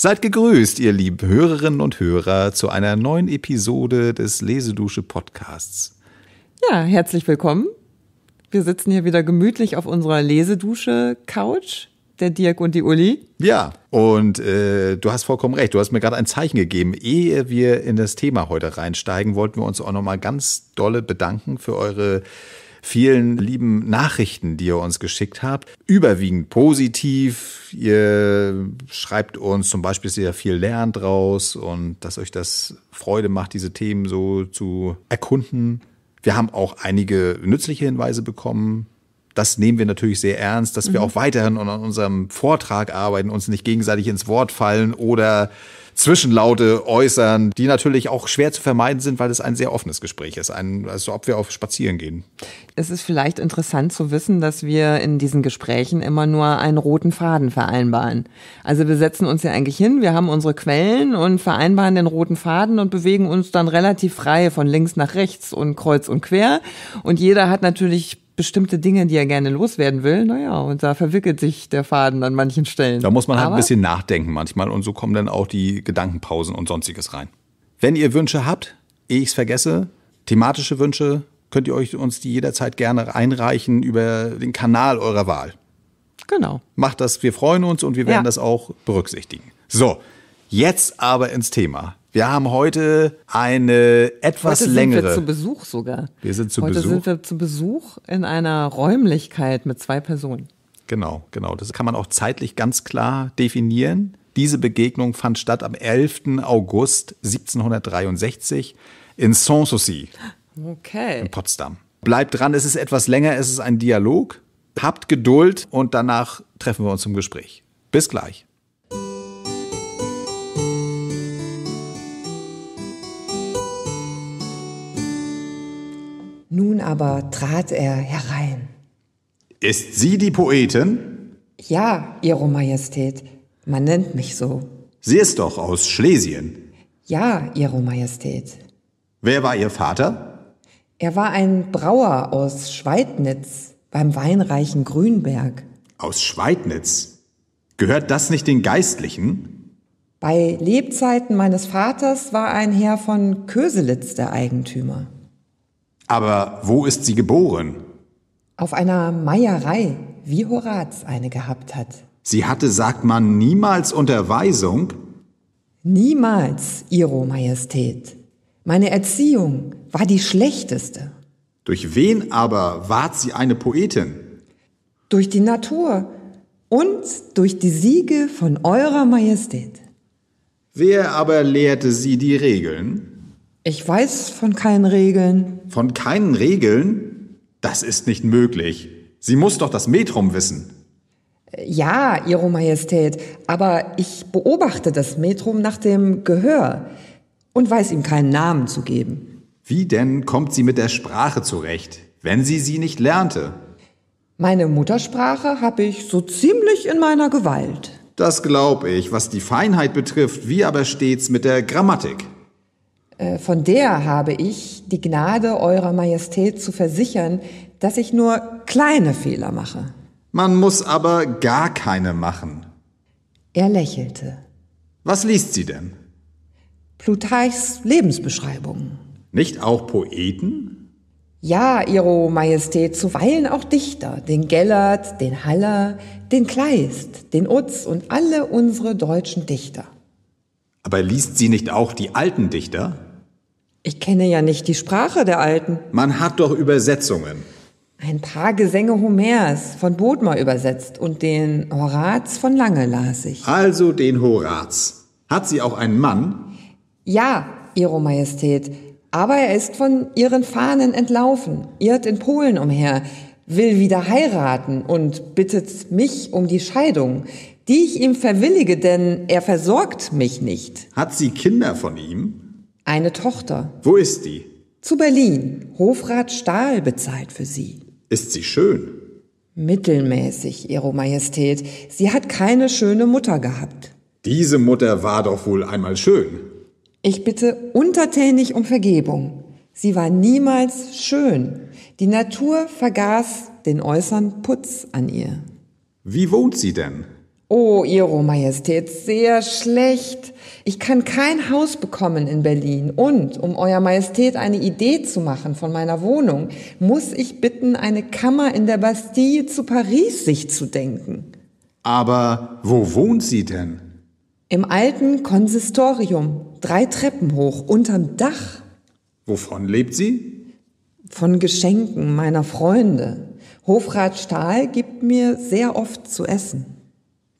Seid gegrüßt, ihr lieben Hörerinnen und Hörer, zu einer neuen Episode des Lesedusche Podcasts. Ja, herzlich willkommen. Wir sitzen hier wieder gemütlich auf unserer Lesedusche-Couch, der Dirk und die Uli. Ja, und äh, du hast vollkommen recht. Du hast mir gerade ein Zeichen gegeben. Ehe wir in das Thema heute reinsteigen, wollten wir uns auch nochmal ganz dolle bedanken für eure vielen lieben Nachrichten, die ihr uns geschickt habt. Überwiegend positiv. Ihr schreibt uns zum Beispiel, dass ihr viel lernt draus und dass euch das Freude macht, diese Themen so zu erkunden. Wir haben auch einige nützliche Hinweise bekommen. Das nehmen wir natürlich sehr ernst, dass wir auch weiterhin an unserem Vortrag arbeiten, uns nicht gegenseitig ins Wort fallen oder Zwischenlaute äußern, die natürlich auch schwer zu vermeiden sind, weil es ein sehr offenes Gespräch ist, ein, also ob wir auf Spazieren gehen. Es ist vielleicht interessant zu wissen, dass wir in diesen Gesprächen immer nur einen roten Faden vereinbaren. Also wir setzen uns ja eigentlich hin, wir haben unsere Quellen und vereinbaren den roten Faden und bewegen uns dann relativ frei von links nach rechts und kreuz und quer. Und jeder hat natürlich bestimmte Dinge, die er gerne loswerden will. Naja, und da verwickelt sich der Faden an manchen Stellen. Da muss man halt Aber ein bisschen nachdenken manchmal und so kommen dann auch die Gedankenpausen und sonstiges rein. Wenn ihr Wünsche habt, ehe ich es vergesse, thematische Wünsche, könnt ihr euch uns die jederzeit gerne einreichen über den Kanal eurer Wahl. Genau. Macht das, wir freuen uns und wir werden Ja. das auch berücksichtigen. So, jetzt aber ins Thema. Wir haben heute eine etwas Heute längere. sind wir zu Besuch sogar. Wir sind zu Heute Besuch. sind wir zu Besuch in einer Räumlichkeit mit zwei Personen. Genau, genau. Das kann man auch zeitlich ganz klar definieren. Diese Begegnung fand statt am 11. August 1763 in Sanssouci Okay. in Potsdam. Bleibt dran, es ist etwas länger, es ist ein Dialog. Habt Geduld und danach treffen wir uns zum Gespräch. Bis gleich. Nun aber trat er herein. Ist sie die Poetin? Ja, Ihre Majestät, man nennt mich so. Sie ist doch aus Schlesien. Ja, Ihre Majestät. Wer war ihr Vater? Er war ein Brauer aus Schweidnitz beim weinreichen Grünberg. Aus Schweidnitz. Gehört das nicht den Geistlichen? Bei Lebzeiten meines Vaters war ein Herr von Köselitz der Eigentümer. Aber wo ist sie geboren? Auf einer Meierei, wie Horaz eine gehabt hat. Sie hatte, sagt man, niemals Unterweisung. Niemals, Ihre Majestät. Meine Erziehung war die schlechteste. Durch wen aber ward sie eine Poetin? Durch die Natur und durch die Siege von Eurer Majestät. Wer aber lehrte sie die Regeln? Ich weiß von keinen Regeln. Von keinen Regeln? Das ist nicht möglich. Sie muss doch das Metrum wissen. Ja, Ihre Majestät, aber ich beobachte das Metrum nach dem Gehör und weiß ihm keinen Namen zu geben. Wie denn kommt sie mit der Sprache zurecht, wenn sie sie nicht lernte? Meine Muttersprache habe ich so ziemlich in meiner Gewalt. Das glaub ich, was die Feinheit betrifft, wie aber stets mit der Grammatik. Äh, Von der habe ich die Gnade Eurer Majestät zu versichern, dass ich nur kleine Fehler mache. Man muss aber gar keine machen. Er lächelte. Was liest sie denn? Plutarchs Lebensbeschreibung. Nicht auch Poeten? Ja, Ihre Majestät, zuweilen auch Dichter, den Gellert, den Haller, den Kleist, den Utz und alle unsere deutschen Dichter. Aber liest sie nicht auch die alten Dichter? Ich kenne ja nicht die Sprache der Alten. Man hat doch Übersetzungen. Ein paar Gesänge Homers von Bodmer übersetzt und den Horaz von Lange las ich. Also den Horaz. Hat sie auch einen Mann? Ja, Ihre Majestät, aber er ist von Ihren Fahnen entlaufen, irrt in Polen umher, will wieder heiraten und bittet mich um die Scheidung, die ich ihm verwillige, denn er versorgt mich nicht. Hat sie Kinder von ihm? Eine Tochter. Wo ist die? Zu Berlin. Hofrat Stahl bezahlt für sie. Ist sie schön? Mittelmäßig, Ihre Majestät. Sie hat keine schöne Mutter gehabt. Diese Mutter war doch wohl einmal schön. Ich bitte untertänig um Vergebung. Sie war niemals schön. Die Natur vergaß den äußeren Putz an ihr. Wie wohnt sie denn? Oh, Ihre Majestät, sehr schlecht. Ich kann kein Haus bekommen in Berlin. Und um Euer Majestät eine Idee zu machen von meiner Wohnung, muss ich bitten, eine Kammer in der Bastille zu Paris sich zu denken. Aber wo wohnt sie denn? Im alten Konsistorium, drei Treppen hoch, unterm Dach. Wovon lebt sie? Von Geschenken meiner Freunde. Hofrat Stahl gibt mir sehr oft zu essen.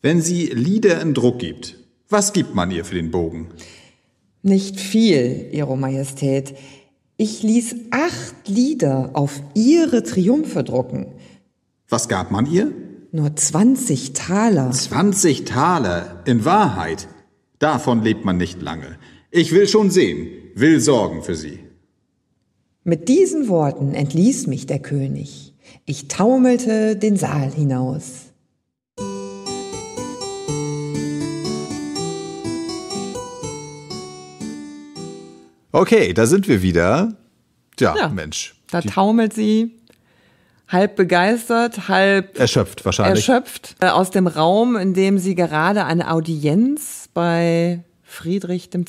Wenn sie Lieder in Druck gibt, was gibt man ihr für den Bogen? Nicht viel, Ihre Majestät. Ich ließ acht Lieder auf Ihre Triumphe drucken. Was gab man ihr? Nur 20 Taler. 20 Taler, in Wahrheit. Davon lebt man nicht lange. Ich will schon sehen, will sorgen für sie. Mit diesen Worten entließ mich der König. Ich taumelte den Saal hinaus. Okay, da sind wir wieder. Ja, Ja. Mensch. Da taumelt sie, halb begeistert, halb Erschöpft wahrscheinlich. erschöpft, äh, aus dem Raum, in dem sie gerade eine Audienz bei Friedrich II.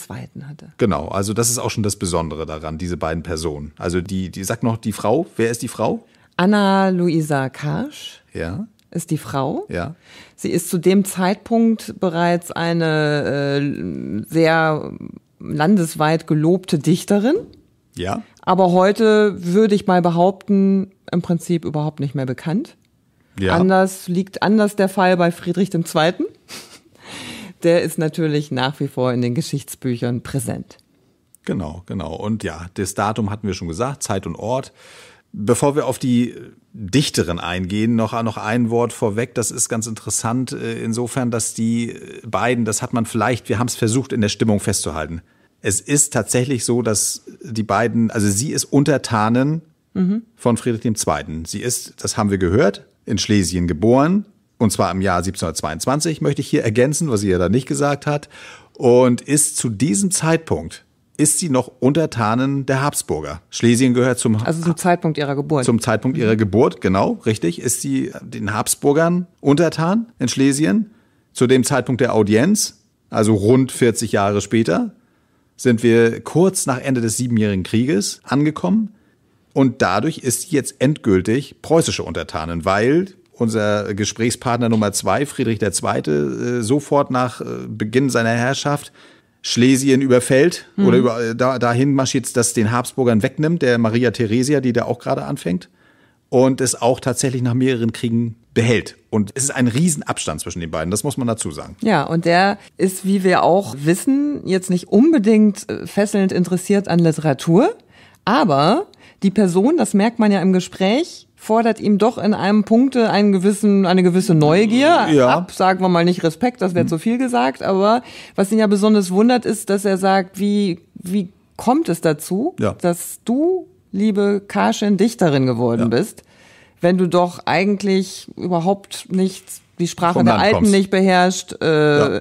hatte. Genau, also das ist auch schon das Besondere daran, diese beiden Personen. Also die, die sagt noch die Frau. Wer ist die Frau? Anna-Luisa Karsch Ja, ist die Frau. ja. Sie ist zu dem Zeitpunkt bereits eine äh, sehr landesweit gelobte Dichterin. Ja. Aber heute würde ich mal behaupten, im Prinzip überhaupt nicht mehr bekannt. Ja. Anders liegt anders der Fall bei Friedrich II. Der ist natürlich nach wie vor in den Geschichtsbüchern präsent. Genau, genau. Und ja, das Datum hatten wir schon gesagt, Zeit und Ort. Bevor wir auf die Dichterin eingehen, noch, noch ein Wort vorweg. Das ist ganz interessant, äh, insofern, dass die beiden, das hat man vielleicht, wir haben es versucht, in der Stimmung festzuhalten. Es ist tatsächlich so, dass die beiden, also sie ist Untertanen von Friedrich II. Sie ist, das haben wir gehört, in Schlesien geboren, und zwar im Jahr 1722, möchte ich hier ergänzen, was sie ja da nicht gesagt hat, und ist zu diesem Zeitpunkt, ist sie noch Untertanen der Habsburger. Schlesien gehört zum Also zum Zeitpunkt ihrer Geburt. zum Zeitpunkt ihrer Geburt, genau, richtig, ist sie den Habsburgern untertan in Schlesien. Zu dem Zeitpunkt der Audienz, also rund 40 Jahre später, sind wir kurz nach Ende des Siebenjährigen Krieges angekommen. Und dadurch ist sie jetzt endgültig preußische Untertanen, weil unser Gesprächspartner Nummer zwei, Friedrich II., äh, sofort nach äh, Beginn seiner Herrschaft Schlesien überfällt oder über, äh, da, dahin marschiert, das den Habsburgern wegnimmt, der Maria Theresia, die da auch gerade anfängt, und es auch tatsächlich nach mehreren Kriegen behält. Und es ist ein Riesenabstand zwischen den beiden, das muss man dazu sagen. Ja, und der ist, wie wir auch wissen, jetzt nicht unbedingt äh, fesselnd interessiert an Literatur, aber die Person, das merkt man ja im Gespräch, fordert ihm doch in einem Punkte einen gewissen, eine gewisse Neugier Ja. ab. Sagen wir mal nicht Respekt, das wäre zu viel gesagt, aber was ihn ja besonders wundert, ist, dass er sagt, wie, wie kommt es dazu, Ja. dass du, liebe Karschen, Dichterin geworden Ja. bist, wenn du doch eigentlich überhaupt nicht die Sprache der Alten kommst. nicht beherrscht, äh,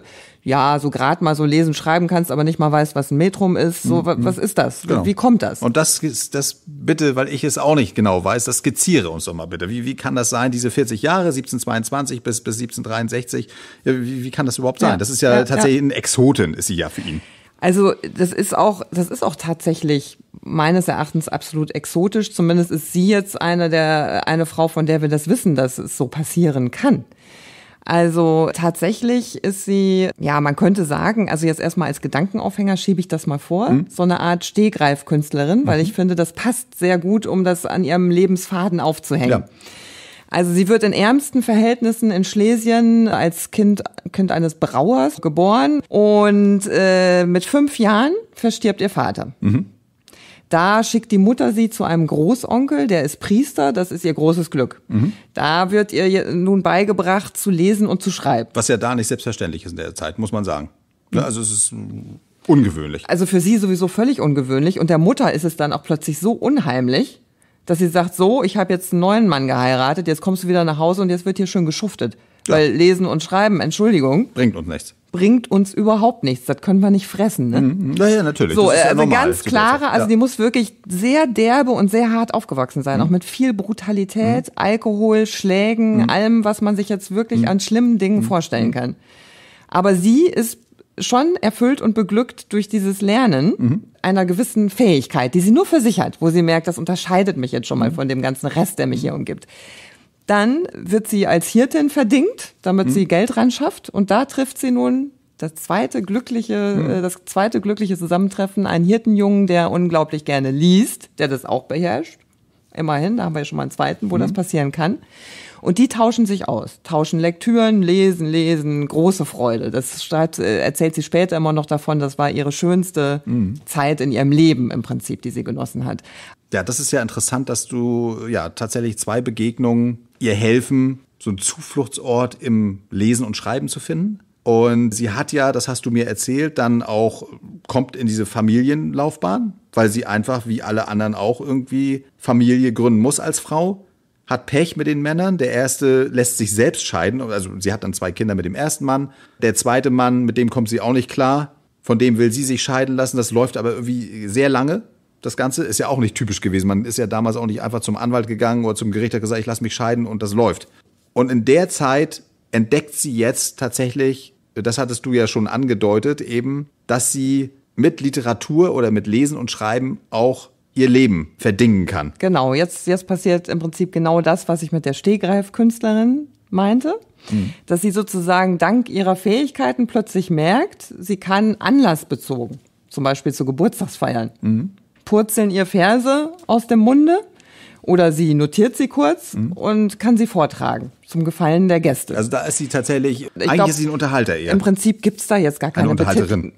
Ja. ja. so gerade mal so lesen, schreiben kannst, aber nicht mal weißt, was ein Metrum ist. So, wa- was ist das? Genau. Wie kommt das? Und das, ist- das bitte, weil ich es auch nicht genau weiß, das skizziere uns doch mal bitte. Wie, wie kann das sein, diese 40 Jahre, 1722 bis, bis 1763, ja, wie, wie kann das überhaupt sein? Ja. Das ist ja, Ja, tatsächlich ein Exoten, ist sie ja für ihn. Also das ist auch, das ist auch tatsächlich meines Erachtens absolut exotisch. Zumindest ist sie jetzt eine der, eine Frau, von der wir das wissen, dass es so passieren kann. Also tatsächlich ist sie, ja, man könnte sagen, also jetzt erstmal als Gedankenaufhänger schiebe ich das mal vor, so eine Art Stehgreifkünstlerin, weil ich finde, das passt sehr gut, um das an ihrem Lebensfaden aufzuhängen. Ja. Also sie wird in ärmsten Verhältnissen in Schlesien als Kind, kind eines Brauers geboren und äh, mit fünf Jahren verstirbt ihr Vater. Da schickt die Mutter sie zu einem Großonkel, der ist Priester, das ist ihr großes Glück. Da wird ihr nun beigebracht zu lesen und zu schreiben. Was ja da nicht selbstverständlich ist in der Zeit, muss man sagen. Ja, also es ist mm, ungewöhnlich. Also für sie sowieso völlig ungewöhnlich und der Mutter ist es dann auch plötzlich so unheimlich, dass sie sagt, so, ich habe jetzt einen neuen Mann geheiratet, jetzt kommst du wieder nach Hause und jetzt wird hier schön geschuftet. Ja. Weil Lesen und Schreiben, Entschuldigung. Bringt uns nichts bringt uns überhaupt nichts. Das können wir nicht fressen. Ne? Mhm. Ja, natürlich. So, ja also ganz klare, also die muss wirklich sehr derbe und sehr hart aufgewachsen sein, mhm. auch mit viel Brutalität, mhm. Alkohol, Schlägen, mhm. allem, was man sich jetzt wirklich mhm. an schlimmen Dingen mhm. vorstellen kann. Aber sie ist schon erfüllt und beglückt durch dieses Lernen einer gewissen Fähigkeit, die sie nur für sich hat, wo sie merkt, das unterscheidet mich jetzt schon mal von dem ganzen Rest, der mich hier umgibt. Dann wird sie als Hirtin verdingt, damit mhm. sie Geld ran schafft. Und da trifft sie nun das zweite glückliche, mhm. das zweite glückliche Zusammentreffen, einen Hirtenjungen, der unglaublich gerne liest, der das auch beherrscht. Immerhin, da haben wir ja schon mal einen zweiten, wo mhm. das passieren kann. Und die tauschen sich aus, tauschen Lektüren, lesen, lesen, große Freude. Das schreibt, äh, erzählt sie später immer noch davon, das war ihre schönste mhm. Zeit in ihrem Leben im Prinzip, die sie genossen hat. Ja, das ist ja interessant, dass du ja tatsächlich zwei Begegnungen ihr helfen, so einen Zufluchtsort im Lesen und Schreiben zu finden. Und sie hat ja, das hast du mir erzählt, dann auch, kommt in diese Familienlaufbahn, weil sie einfach wie alle anderen auch irgendwie Familie gründen muss als Frau. Hat Pech mit den Männern. Der erste lässt sich selbst scheiden. Also sie hat dann zwei Kinder mit dem ersten Mann. Der zweite Mann, mit dem kommt sie auch nicht klar. Von dem will sie sich scheiden lassen. Das läuft aber irgendwie sehr lange das Ganze ist ja auch nicht typisch gewesen. Man ist ja damals auch nicht einfach zum Anwalt gegangen oder zum Gericht hat gesagt, ich lasse mich scheiden und das läuft. Und in der Zeit entdeckt sie jetzt tatsächlich, das hattest du ja schon angedeutet, eben, dass sie mit Literatur oder mit Lesen und Schreiben auch ihr Leben verdingen kann. Genau, jetzt, jetzt passiert im Prinzip genau das, was ich mit der Stehgreif-Künstlerin meinte. Mhm. Dass sie sozusagen dank ihrer Fähigkeiten plötzlich merkt, sie kann anlassbezogen, zum Beispiel zu Geburtstagsfeiern, mhm purzeln ihr Verse aus dem Munde oder sie notiert sie kurz mhm. und kann sie vortragen zum Gefallen der Gäste. Also da ist sie tatsächlich, ich eigentlich glaub, ist sie ein Unterhalter eher. Im Prinzip gibt's da jetzt gar keine Eine Unterhalterin.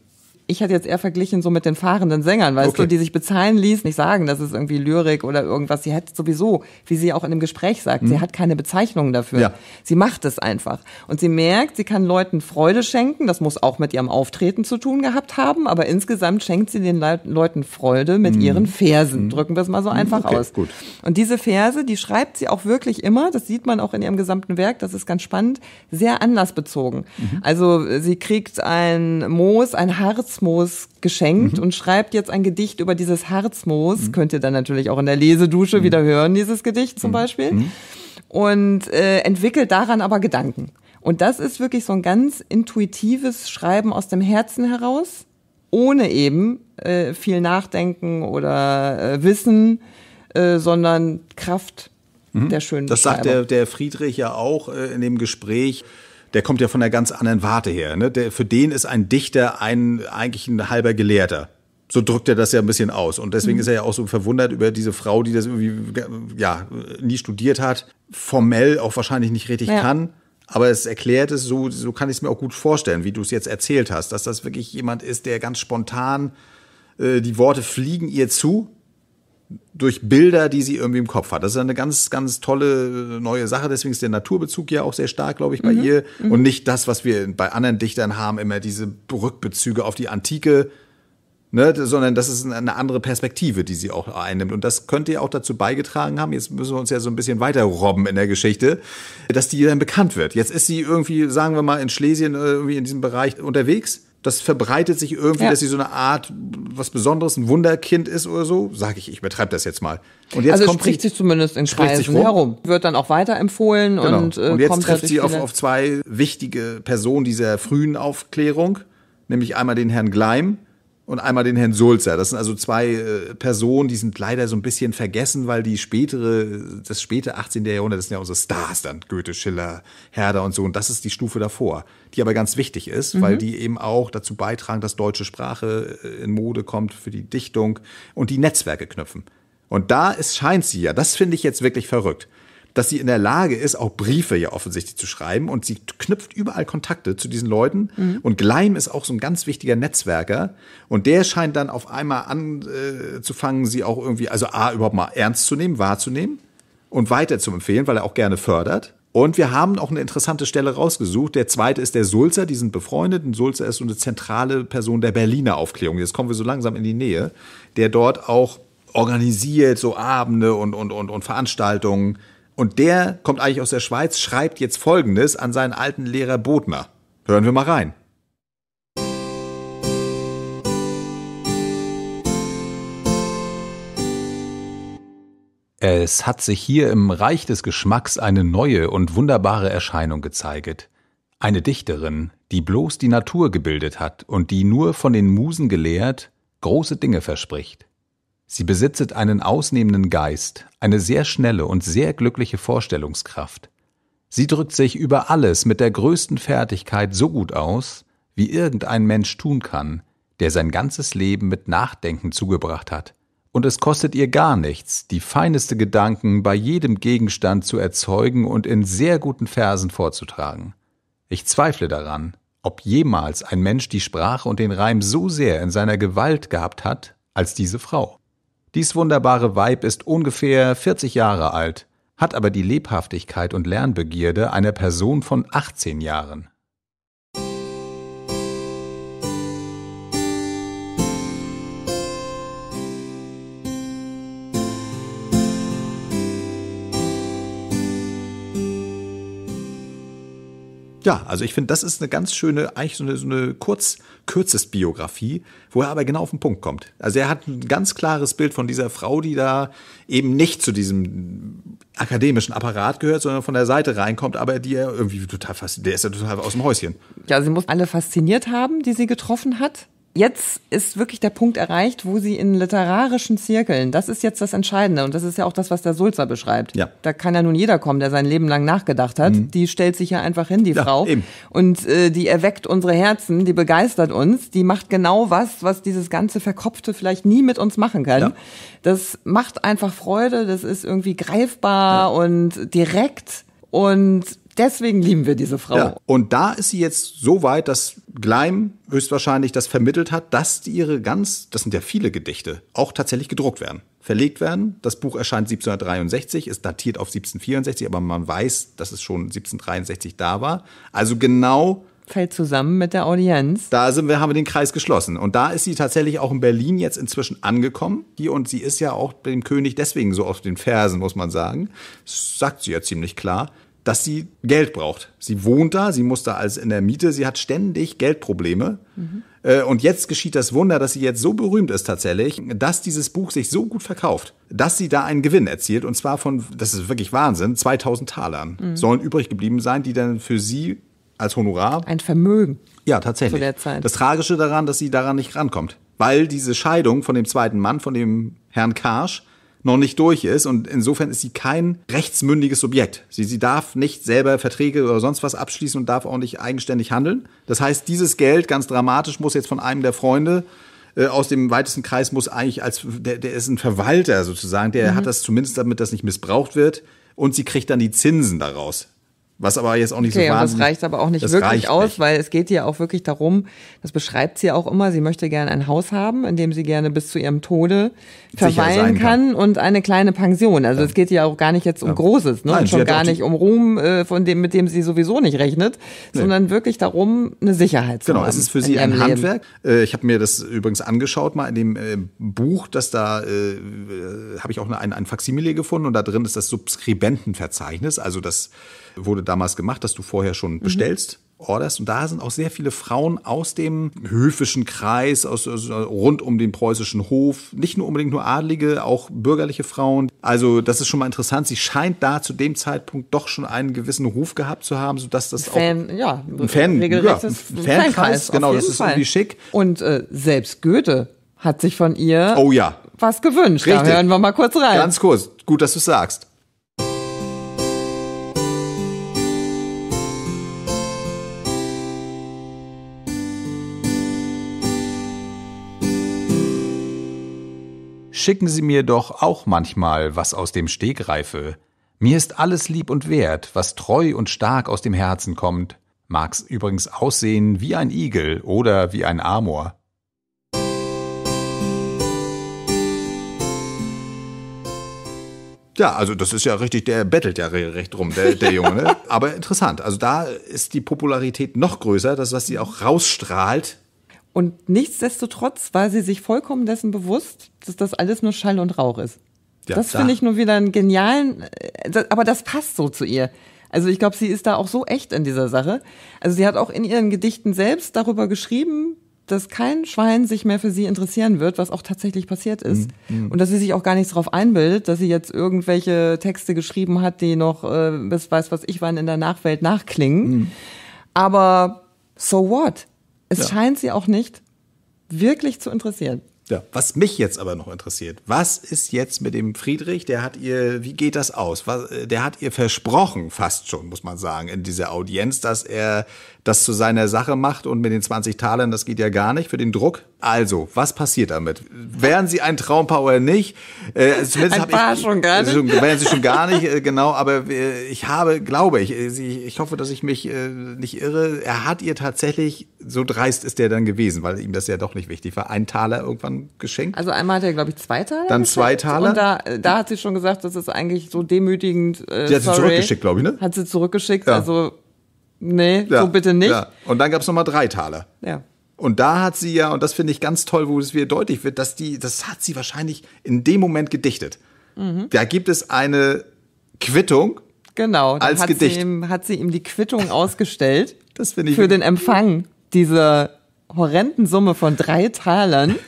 Ich hatte jetzt eher verglichen so mit den fahrenden Sängern, weißt okay. du, die sich bezahlen ließ, nicht sagen, das ist irgendwie Lyrik oder irgendwas. Sie hat sowieso, wie sie auch in dem Gespräch sagt, mhm. sie hat keine Bezeichnung dafür. Ja. Sie macht es einfach. Und sie merkt, sie kann Leuten Freude schenken. Das muss auch mit ihrem Auftreten zu tun gehabt haben. Aber insgesamt schenkt sie den Le Leuten Freude mit mhm. ihren Versen. Mhm. Drücken wir es mal so mhm. einfach okay, aus. Gut. Und diese Verse, die schreibt sie auch wirklich immer. Das sieht man auch in ihrem gesamten Werk. Das ist ganz spannend. Sehr anlassbezogen. Mhm. Also sie kriegt ein Moos, ein Harz Harzmoos geschenkt mhm. und schreibt jetzt ein Gedicht über dieses Harzmoos. Mhm. Könnt ihr dann natürlich auch in der Lesedusche mhm. wieder hören, dieses Gedicht zum mhm. Beispiel. Mhm. Und äh, entwickelt daran aber Gedanken. Und das ist wirklich so ein ganz intuitives Schreiben aus dem Herzen heraus, ohne eben äh, viel Nachdenken oder äh, Wissen, äh, sondern Kraft mhm. der schönen Das sagt der, der Friedrich ja auch äh, in dem Gespräch der kommt ja von einer ganz anderen Warte her. Ne? Der, für den ist ein Dichter ein, eigentlich ein halber Gelehrter. So drückt er das ja ein bisschen aus. Und deswegen mhm. ist er ja auch so verwundert über diese Frau, die das irgendwie ja, nie studiert hat, formell auch wahrscheinlich nicht richtig ja. kann. Aber es erklärt es, so, so kann ich es mir auch gut vorstellen, wie du es jetzt erzählt hast, dass das wirklich jemand ist, der ganz spontan, äh, die Worte fliegen ihr zu durch Bilder, die sie irgendwie im Kopf hat. Das ist eine ganz, ganz tolle äh, neue Sache. Deswegen ist der Naturbezug ja auch sehr stark, glaube ich, bei mhm. ihr. Mhm. Und nicht das, was wir bei anderen Dichtern haben, immer diese Rückbezüge auf die Antike. Ne, sondern das ist eine andere Perspektive, die sie auch einnimmt. Und das könnte ja auch dazu beigetragen haben, jetzt müssen wir uns ja so ein bisschen weiter robben in der Geschichte, dass die dann bekannt wird. Jetzt ist sie irgendwie, sagen wir mal, in Schlesien äh, irgendwie in diesem Bereich unterwegs das verbreitet sich irgendwie, ja. dass sie so eine Art was Besonderes, ein Wunderkind ist oder so, sage ich, ich übertreibe das jetzt mal. Und jetzt also kommt spricht sie, sich zumindest in Kreisen herum, wird dann auch weiterempfohlen genau. und, äh, und jetzt kommt trifft sie auf, auf zwei wichtige Personen dieser frühen Aufklärung, nämlich einmal den Herrn Gleim und einmal den Herrn Sulzer. Das sind also zwei äh, Personen, die sind leider so ein bisschen vergessen, weil die spätere, das späte 18. Jahrhundert, das sind ja unsere Stars dann, Goethe, Schiller, Herder und so. Und das ist die Stufe davor, die aber ganz wichtig ist, mhm. weil die eben auch dazu beitragen, dass deutsche Sprache äh, in Mode kommt für die Dichtung und die Netzwerke knüpfen. Und da ist, scheint sie ja, das finde ich jetzt wirklich verrückt dass sie in der Lage ist, auch Briefe ja offensichtlich zu schreiben und sie knüpft überall Kontakte zu diesen Leuten. Mhm. Und Gleim ist auch so ein ganz wichtiger Netzwerker und der scheint dann auf einmal anzufangen, äh, sie auch irgendwie, also A, überhaupt mal ernst zu nehmen, wahrzunehmen und weiter zu empfehlen, weil er auch gerne fördert. Und wir haben auch eine interessante Stelle rausgesucht. Der zweite ist der Sulzer, die sind befreundet. Und Sulzer ist so eine zentrale Person der Berliner Aufklärung. Jetzt kommen wir so langsam in die Nähe, der dort auch organisiert, so Abende und, und, und, und Veranstaltungen Und der kommt eigentlich aus der Schweiz, schreibt jetzt Folgendes an seinen alten Lehrer Bodmer. Hören wir mal rein. Es hat sich hier im Reich des Geschmacks eine neue und wunderbare Erscheinung gezeiget. Eine Dichterin, die bloß die Natur gebildet hat und die nur von den Musen gelehrt, große Dinge verspricht. Sie besitzet einen ausnehmenden Geist, eine sehr schnelle und sehr glückliche Vorstellungskraft. Sie drückt sich über alles mit der größten Fertigkeit so gut aus, wie irgendein Mensch tun kann, der sein ganzes Leben mit Nachdenken zugebracht hat und es kostet ihr gar nichts, die feineste Gedanken bei jedem Gegenstand zu erzeugen und in sehr guten Versen vorzutragen. Ich zweifle daran, ob jemals ein Mensch die Sprache und den Reim so sehr in seiner Gewalt gehabt hat, als diese Frau. Dies wunderbare Weib ist ungefähr 40 Jahre alt, hat aber die Lebhaftigkeit und Lernbegierde einer Person von 18 Jahren. Ja, also ich finde, das ist eine ganz schöne, eigentlich so eine, so eine kurz, Kürzesbiografie, wo er aber genau auf den Punkt kommt. Also er hat ein ganz klares Bild von dieser Frau, die da eben nicht zu diesem akademischen Apparat gehört, sondern von der Seite reinkommt, aber die er irgendwie total fast, der ist ja total aus dem Häuschen. Ja, sie muss alle fasziniert haben, die sie getroffen hat jetzt ist wirklich der Punkt erreicht, wo sie in literarischen Zirkeln, das ist jetzt das Entscheidende und das ist ja auch das, was der Sulzer beschreibt. Ja. Da kann ja nun jeder kommen, der sein Leben lang nachgedacht hat. Mhm. Die stellt sich ja einfach hin, die ja, Frau. Eben. Und äh, die erweckt unsere Herzen, die begeistert uns, die macht genau was, was dieses ganze Verkopfte vielleicht nie mit uns machen kann. Ja. Das macht einfach Freude, das ist irgendwie greifbar und direkt und deswegen lieben wir diese Frau. Ja, und da ist sie jetzt so weit, dass Gleim höchstwahrscheinlich das vermittelt hat, dass ihre ganz, das sind ja viele Gedichte, auch tatsächlich gedruckt werden, verlegt werden. Das Buch erscheint 1763, ist datiert auf 1764, aber man weiß, dass es schon 1763 da war. Also genau fällt zusammen mit der Audienz. Da sind wir, haben wir den Kreis geschlossen. Und da ist sie tatsächlich auch in Berlin jetzt inzwischen angekommen. Die, und sie ist ja auch dem König deswegen so auf den Fersen, muss man sagen. Das sagt sie ja ziemlich klar dass sie Geld braucht. Sie wohnt da, sie muss da als in der Miete, sie hat ständig Geldprobleme. Mhm. Und jetzt geschieht das Wunder, dass sie jetzt so berühmt ist tatsächlich, dass dieses Buch sich so gut verkauft, dass sie da einen Gewinn erzielt. Und zwar von, das ist wirklich Wahnsinn, 2000 Talern mhm. sollen übrig geblieben sein, die dann für sie als Honorar. Ein Vermögen. Ja, tatsächlich. Das Tragische daran, dass sie daran nicht rankommt. Weil diese Scheidung von dem zweiten Mann, von dem Herrn Karsch, noch nicht durch ist und insofern ist sie kein rechtsmündiges Subjekt. Sie, sie darf nicht selber Verträge oder sonst was abschließen und darf auch nicht eigenständig handeln. Das heißt, dieses Geld, ganz dramatisch, muss jetzt von einem der Freunde äh, aus dem weitesten Kreis muss eigentlich als, der, der ist ein Verwalter sozusagen, der mhm. hat das zumindest, damit das nicht missbraucht wird und sie kriegt dann die Zinsen daraus. Was aber jetzt auch nicht okay, so wahnsinnig. Das reicht aber auch nicht wirklich aus, nicht. weil es geht ihr auch wirklich darum, das beschreibt sie auch immer, sie möchte gerne ein Haus haben, in dem sie gerne bis zu ihrem Tode verweilen kann, kann, und eine kleine Pension. Also ja. es geht ihr auch gar nicht jetzt um ja. Großes, ne? Nein, und schon gar nicht um Ruhm, äh, von dem, mit dem sie sowieso nicht rechnet, nee. sondern wirklich darum, eine Sicherheit zu genau, haben. Genau, es ist für sie ein Handwerk. Äh, ich habe mir das übrigens angeschaut mal in dem äh, Buch, das da äh, habe ich auch ein, ein Faksimile gefunden und da drin ist das Subskribentenverzeichnis, also das wurde damals gemacht, dass du vorher schon mhm. bestellst. Orderst. Und da sind auch sehr viele Frauen aus dem höfischen Kreis, aus, aus, rund um den preußischen Hof. Nicht nur unbedingt nur Adlige, auch bürgerliche Frauen. Also das ist schon mal interessant. Sie scheint da zu dem Zeitpunkt doch schon einen gewissen Ruf gehabt zu haben, sodass das Fan, auch ja, ein Fan, ja, ein Fankreis, genau, das ist Fall. irgendwie schick. Und äh, selbst Goethe hat sich von ihr oh, ja. was gewünscht. Richtig. Da hören wir mal kurz rein. Ganz kurz. Gut, dass du sagst. Schicken Sie mir doch auch manchmal was aus dem Stegreife. Mir ist alles lieb und wert, was treu und stark aus dem Herzen kommt. Mag's übrigens aussehen wie ein Igel oder wie ein Amor. Ja, also das ist ja richtig, der bettelt ja recht rum, der, der Junge. Ne? Aber interessant, also da ist die Popularität noch größer, das, was sie auch rausstrahlt, und nichtsdestotrotz war sie sich vollkommen dessen bewusst, dass das alles nur Schall und Rauch ist. Ja, das da. finde ich nur wieder einen genialen, äh, aber das passt so zu ihr. Also ich glaube, sie ist da auch so echt in dieser Sache. Also sie hat auch in ihren Gedichten selbst darüber geschrieben, dass kein Schwein sich mehr für sie interessieren wird, was auch tatsächlich passiert ist. Mhm. Und dass sie sich auch gar nichts darauf einbildet, dass sie jetzt irgendwelche Texte geschrieben hat, die noch äh, bis weiß was ich wann in der Nachwelt nachklingen. Mhm. Aber so what? Es ja. scheint sie auch nicht wirklich zu interessieren. Ja, was mich jetzt aber noch interessiert, was ist jetzt mit dem Friedrich? Der hat ihr, wie geht das aus? Was, der hat ihr versprochen, fast schon, muss man sagen, in dieser Audienz, dass er das zu seiner Sache macht und mit den 20 Talern, das geht ja gar nicht für den Druck. Also, was passiert damit? Wären Sie ein Traumpaar oder nicht? Äh, zumindest ein paar ich, schon gar nicht. Wären Sie schon gar nicht, äh, genau, aber äh, ich habe, glaube ich, äh, ich hoffe, dass ich mich äh, nicht irre, er hat ihr tatsächlich, so dreist ist der dann gewesen, weil ihm das ja doch nicht wichtig war, einen Taler irgendwann geschenkt. Also einmal hat er, glaube ich, zwei Taler Dann zwei Taler. Und da, da hat sie schon gesagt, das ist eigentlich so demütigend. Äh, die hat sie zurückgeschickt, glaube ich, ne? Hat sie zurückgeschickt, ja. also Nee, ja, so bitte nicht. Ja. Und dann gab es nochmal drei Taler. Ja. Und da hat sie ja, und das finde ich ganz toll, wo es wieder deutlich wird, dass die, das hat sie wahrscheinlich in dem Moment gedichtet. Mhm. Da gibt es eine Quittung. Genau, als hat Gedicht. Sie ihm, hat sie ihm die Quittung ausgestellt. Das finde ich. Für den Empfang dieser horrenden Summe von drei Talern.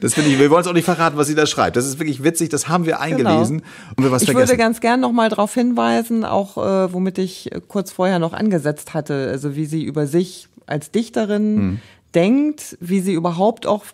Das finde ich, wir wollen es auch nicht verraten, was sie da schreibt. Das ist wirklich witzig, das haben wir eingelesen genau. und wir was ich vergessen. würde ganz gern nochmal darauf hinweisen, auch äh, womit ich kurz vorher noch angesetzt hatte, also wie sie über sich als Dichterin hm. denkt, wie sie überhaupt auch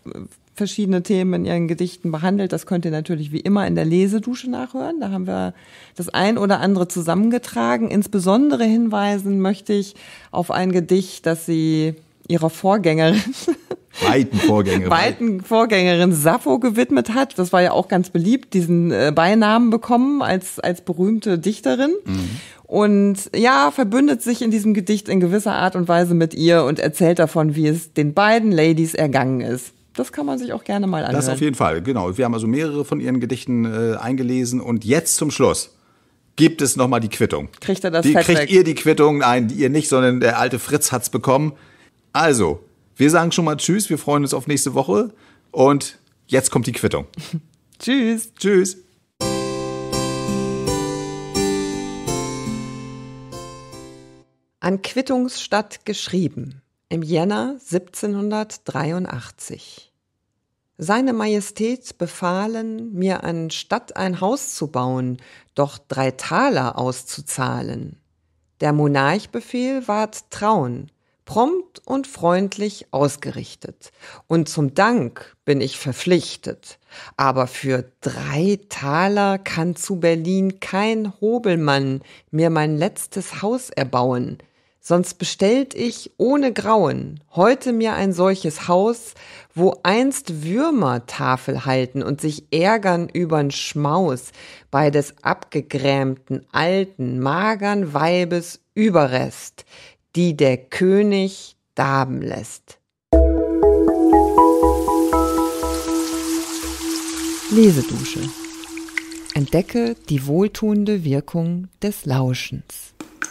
verschiedene Themen in ihren Gedichten behandelt. Das könnt ihr natürlich wie immer in der Lesedusche nachhören. Da haben wir das ein oder andere zusammengetragen. Insbesondere hinweisen möchte ich auf ein Gedicht, das sie ihrer Vorgängerin weiten Vorgängerin. weiten Vorgängerin Sappho gewidmet hat. Das war ja auch ganz beliebt, diesen äh, Beinamen bekommen als, als berühmte Dichterin. Mhm. Und ja, verbündet sich in diesem Gedicht in gewisser Art und Weise mit ihr und erzählt davon, wie es den beiden Ladies ergangen ist. Das kann man sich auch gerne mal anhören. Das auf jeden Fall, genau. Wir haben also mehrere von ihren Gedichten äh, eingelesen und jetzt zum Schluss gibt es nochmal die Quittung. Kriegt er das die, Fett Kriegt weg? ihr die Quittung? Nein, ihr nicht, sondern der alte Fritz hat's bekommen. Also, wir sagen schon mal Tschüss, wir freuen uns auf nächste Woche und jetzt kommt die Quittung. tschüss. Tschüss. An Quittungsstadt geschrieben im Jänner 1783. Seine Majestät befahlen, mir anstatt ein Haus zu bauen, doch drei Taler auszuzahlen. Der Monarchbefehl ward Trauen, prompt und freundlich ausgerichtet. Und zum Dank bin ich verpflichtet. Aber für drei Taler kann zu Berlin kein Hobelmann mir mein letztes Haus erbauen. Sonst bestellt ich ohne Grauen heute mir ein solches Haus, wo einst Würmer Tafel halten und sich ärgern übern Schmaus bei des abgegrämten, alten, magern Weibes Überrest, die der König darben lässt. Lesedusche. Entdecke die wohltuende Wirkung des Lauschens.